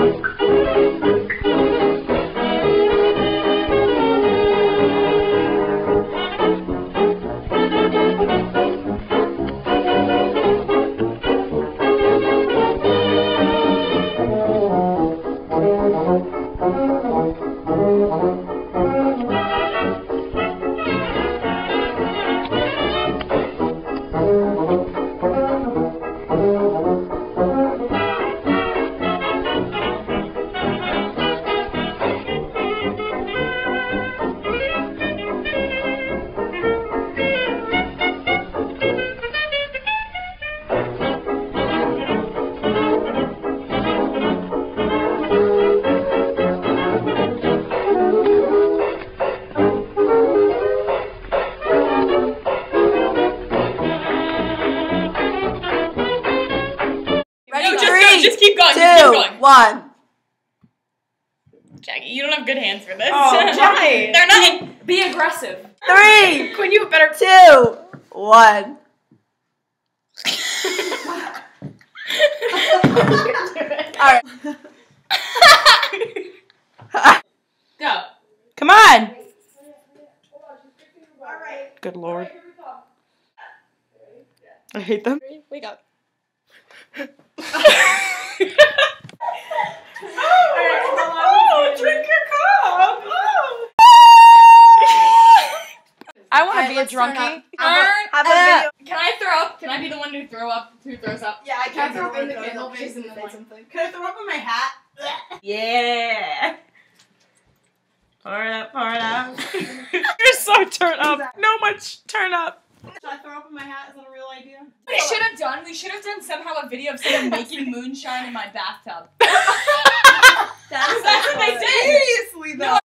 Thank you. Going. Just keep going. two, going. one. Jackie, you don't have good hands for this. Oh, Jackie. They're not. Be aggressive. Three, Quinn, you have better. two, one. All right. Go. Come on. Good lord. I hate them. Wake up. Oh, drink your cup. I want to be a let's turn drunkie. Turn. Have a Uh. Can I throw up? Can I be the one to throw up? Who throws up? Yeah, I Can I throw up in the candle vase and then say like- something? Can I throw up in my hat? Yeah. Pour it up, pour it up. You're so turned up. No much turn up. Should I throw up in my hat? Is that a real idea? We should have done. We should have done somehow a video of someone making moonshine in my bathtub. That's, That's what they did. Seriously though.